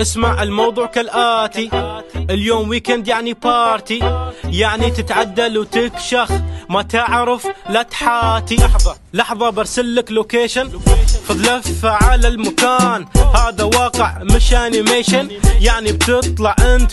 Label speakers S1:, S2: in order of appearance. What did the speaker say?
S1: اسمع الموضوع كالآتي. اليوم weekend يعني party يعني تتعدل وتكشخ ما تعرف لا تحاتي. لحظة. لحظة برسلك location خذ لفة على المكان. هذا واقع مش animation يعني بتطلع أنت